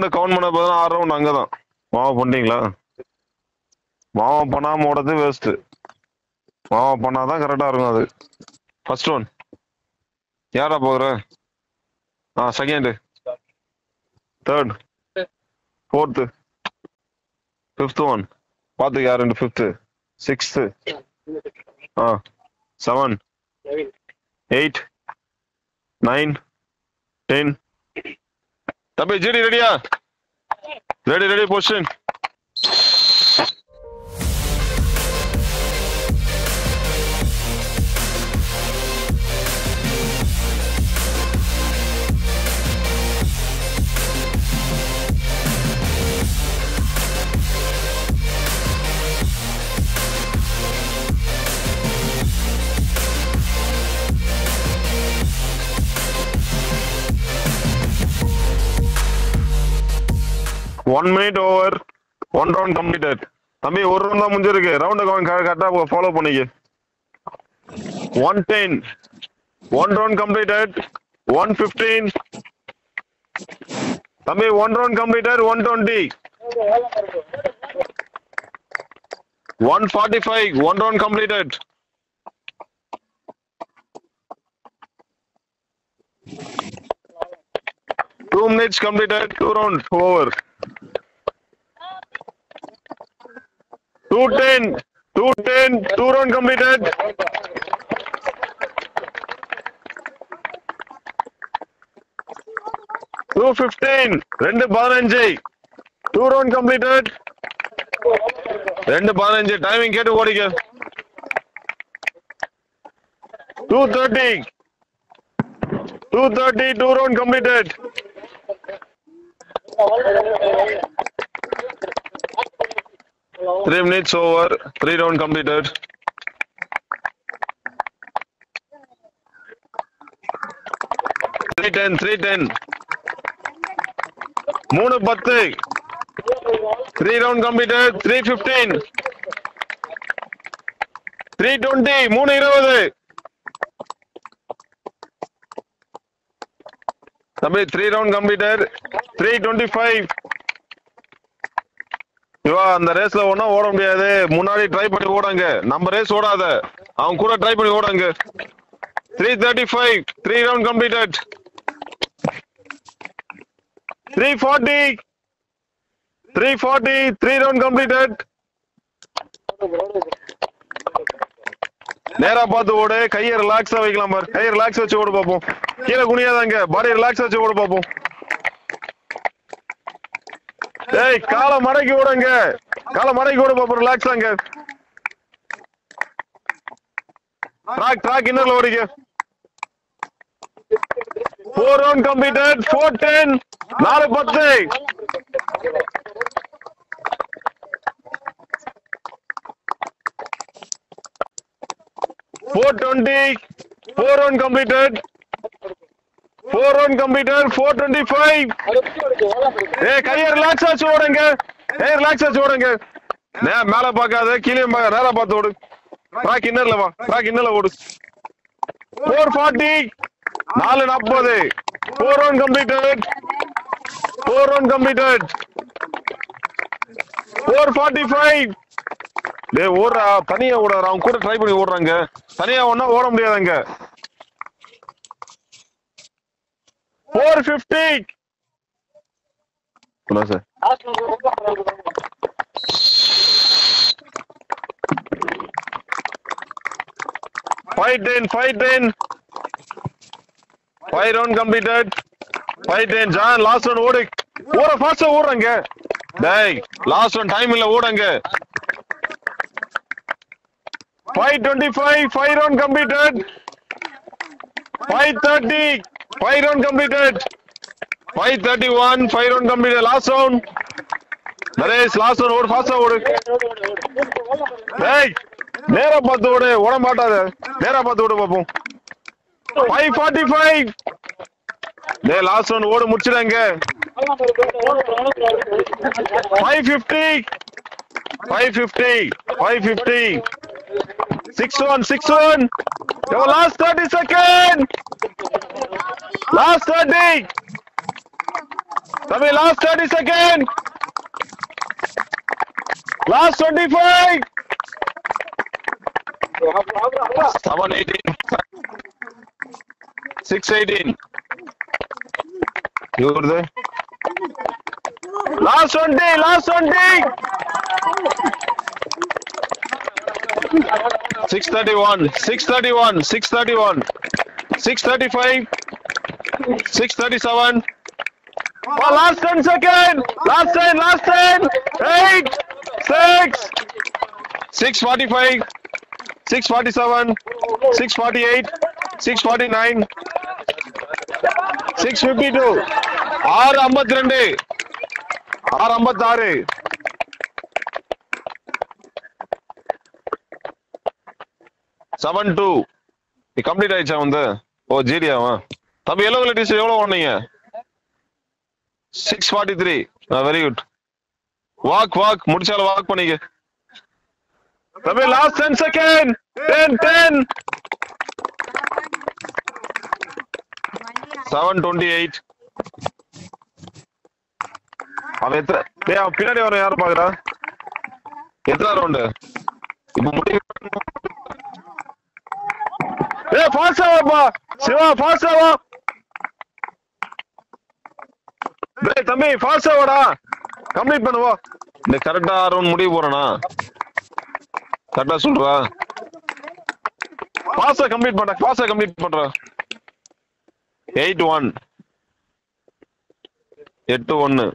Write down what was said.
Round count பண்ண பார்த்தா ஆறு ரவுண்ட் அங்கே தான் மாமா பண்ணிட்டீங்களா மாமா பண்ணாமல் ஓடது வேஸ்ட்டு மாமா பண்ணாதான் கரெக்டாக இருக்கும் அது. ஃபர்ஸ்ட் ஒன் யாரா போகிற? ஆ second third fourth fifth one பார்த்து யார் ரெண்டு ஃபிஃப்த்து சிக்ஸ்த்து ஆ செவன் எயிட் நைன் டென் தம்பி ஜிடி ரெடியா ready ready position one minute over one round completed தம்பி ஒரு ரவுண்ட் தான் முடிஞ்சிருக்கு. ரவுண்ட் கரெக்டாக ஃபாலோ பண்ணிக்க. One ten one round completed one fifteen தம்பி one round completed one twenty one forty five one round completed Two minutes completed, two round over. 210, 210, two round completed. Two fifteen, ரெண்டு பதினஞ்சு two round completed ரெண்டு பதினஞ்சு timing கேட்டு ஓடிக்க two thirty two thirty two round completed Three minutes over. Three round completed. Three ten. Three ten. மூணு பத்து three round completed three fifteen three twenty மூணு இருபது தம்பி three round completed three twenty five இவா அந்த ரேஸ்ல ஒன்னும் ஓட முடியாது. முன்னாடி ட்ரை பண்ணி ஓடாங்க. நம்ம ரேஸ் ஓடாத. அவன் கூட ட்ரை பண்ணி ஓடாங்க. Three thirty five three round completed three forty three forty three round completed நேரா பார்த்து ஓடு. கையை ரிலாக்ஸா வைக்கலாம் பாரு. கையை ரிலாக்ஸ் வச்சு ஓடு பார்ப்போம் கீழே குனியாதாங்க. பாடி ரிலாக்ஸ் வச்சு ஓடு பார்ப்போம் ஏய் கால மடக்கி விடுங்க. கால மடக்கி விடுங்க பாப்போம் ரிலாக்ஸ் ஆங்க ட்ராக் ட்ராக் இன்னர்ல ஓடிங்க four round completed four ten நாலு பத்து. Four twenty four round completed four one computer four twenty five ஏ கையை ரிலாக்ஸ் ஆச்சு ஓடுங்க. ஏ ரிலாக்ஸ் ஆச்சு ஓடுங்க. நே மேல பார்க்காத கீழே பார்க்க நேரா பார்த்து ஓடு. ட்ராக் இன்னர்ல வா. ட்ராக் இன்னர்ல ஓடு. ஃபோர் ஃபார்ட்டி நாலு நாற்பது four one computer four one computer four forty five டே ஓடுறா. தனியா ஓடுறா. அவங்க கூட ட்ரை பண்ணி ஓடுறாங்க. தனியா ஒன்னா ஓட முடியாதுங்க. Four fifty sir five ten five ten five round completed five ten John last one ஓடு. ஓட ஃபாஸ்டா ஓடுறாங்க. டேய் லாஸ்ட் ஒன் டைம் இல்ல ஓடுங்க five twenty five five round completed five thirty five round completed five thirty one five round completed last round Naresh last one ஓடு ஃபாஸ்டா ஓடு. டேய் நேரா பார்த்து ஓடு ஓட மாட்டாத. நேரா பார்த்து ஓடு பாப்போம். ஃபைவ் ஃபார்ட்டி ஃபைவ் டேய் லாஸ்ட் ஒன் ஓடு முடிச்சிடாங்க five fifty five fifty five fifty six one six one last thirty second Last 30! Tamil, last 30 seconds! Last 25! Someone 18. 618. You were there? Last 20, last 20! 631, 631, 631, 635. Six thirty one six thirty one six thirty one six thirty five six thirty seven Oh, last 10 second. Last 10, last 10. 8, 6, 645, 647, 648, 649, 652. ஆறு ஐம்பத்தி ரெண்டு ஆறு ஐம்பத்தி ஆறு seven two complete ஆயிடுச்சா வந்து ஓ ஜிடியாவா தம்பி எல்லோ கலர் டிஷர்ட் எவ்வளோ ஓடுனீங்க six forty three very good walk walk முடிச்சாலும் walk பண்ணிக்க. தம்பி last ten second ten ten seven twenty eight அவன் எத்தனை டேய் அவன் பின்னாடி வர யார் பாக்குறா? எத்தனை ரவுண்டு இப்போ முடிவு ஏ ஃபாஸ்ட் ஆவாப்பா சிவா ஃபாஸ்ட் ஆவா டேய் தம்பி ஃபாஸ்டா வாடா. கம்ப்ளீட் பண்ணுவோ. இந்த கரெக்டா ரவுண்ட் முடிவு போறேனா கரெக்டா சொல்றா. ஃபாஸ்டா கம்ப்ளீட் பண்ற ஃபாஸ்டா கம்ப்ளீட் பண்ற. எயிட் ஒன் எட்டு ஒன்னு